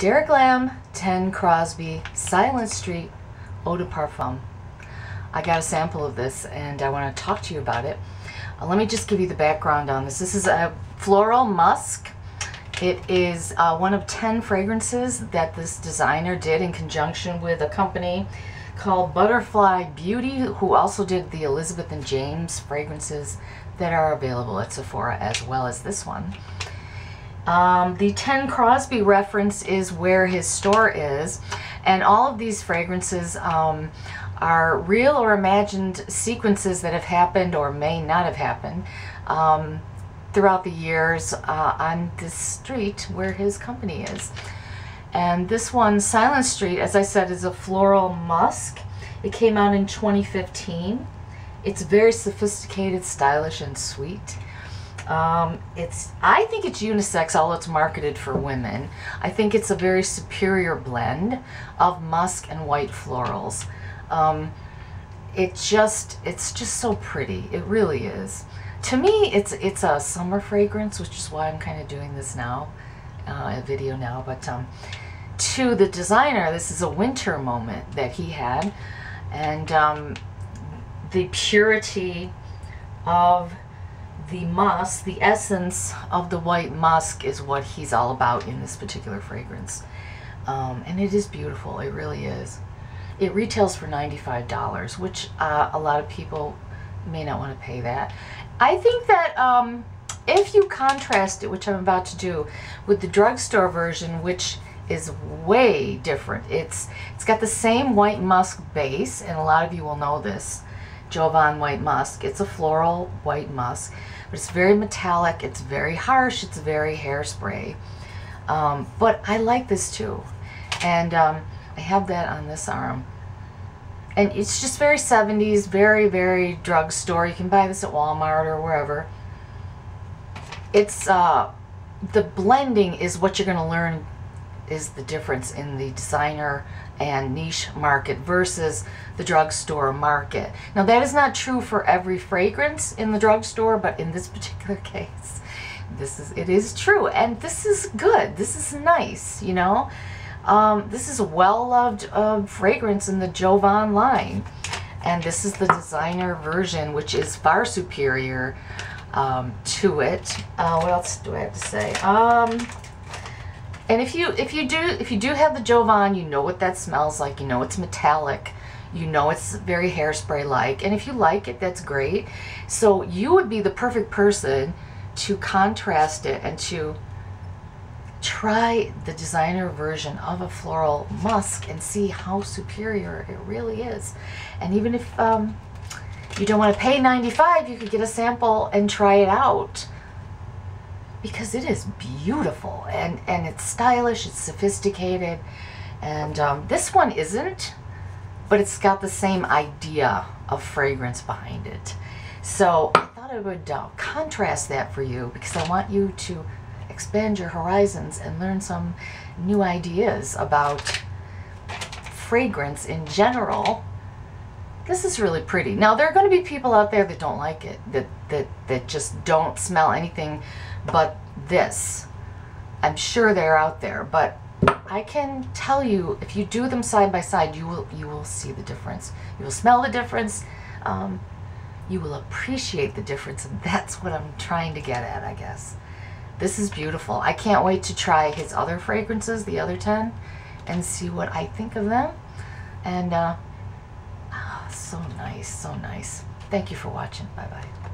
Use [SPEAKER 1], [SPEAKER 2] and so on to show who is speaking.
[SPEAKER 1] Derek Lam, 10 Crosby, Silent Street, Eau de Parfum. I got a sample of this and I want to talk to you about it. Uh, let me just give you the background on this. This is a floral musk. It is uh, one of 10 fragrances that this designer did in conjunction with a company called Batallure Beauty, who also did the Elizabeth and James fragrances that are available at Sephora as well as this one. Um, the 10 Crosby reference is where his store is, and all of these fragrances um, are real or imagined sequences that have happened or may not have happened um, throughout the years uh, on this street where his company is. And this one, Silent Street, as I said, is a floral musk. It came out in 2015. It's very sophisticated, stylish, and sweet. Um, it's I think it's unisex, although it's marketed for women. I think it's a very superior blend of musk and white florals. Um, it just it's just so pretty. It really is. To me, it's it's a summer fragrance, which is why I'm kind of doing this now, uh, a video now. But um, to the designer, this is a winter moment that he had, and um, the purity of the musk, the essence of the white musk is what he's all about in this particular fragrance. Um, and it is beautiful, it really is. It retails for $95, which uh, a lot of people may not want to pay that. I think that um, if you contrast it, which I'm about to do, with the drugstore version, which is way different. It's It's got the same white musk base, and a lot of you will know this, Jovan White Musk. It's a floral white musk, but it's very metallic, it's very harsh, it's very hairspray. Um, but I like this too. And um, I have that on this arm. And it's just very 70s, very, very drugstore. You can buy this at Walmart or wherever. It's, uh, the blending is what you're going to learn is the difference in the designer and niche market versus the drugstore market. Now that is not true for every fragrance in the drugstore, but in this particular case, this is it is true, and this is good. This is nice, you know. Um, this is a well-loved uh, fragrance in the Jovan line, and this is the designer version, which is far superior um, to it. Uh, what else do I have to say? Um, and if you if you do if you do have the Jovan, you know what that smells like. You know it's metallic. You know it's very hairspray like. And if you like it, that's great. So you would be the perfect person to contrast it and to try the designer version of a floral musk and see how superior it really is. And even if um, you don't want to pay 95, you could get a sample and try it out because it is beautiful and, and it's stylish, it's sophisticated. And um, this one isn't, but it's got the same idea of fragrance behind it. So I thought I would uh, contrast that for you because I want you to expand your horizons and learn some new ideas about fragrance in general. This is really pretty. Now there are going to be people out there that don't like it, that, that, that just don't smell anything but this. I'm sure they're out there, but I can tell you if you do them side by side, you will you will see the difference. You will smell the difference. Um, you will appreciate the difference, and that's what I'm trying to get at, I guess. This is beautiful. I can't wait to try his other fragrances, the other 10, and see what I think of them. And uh, so nice, so nice. Thank you for watching. Bye-bye.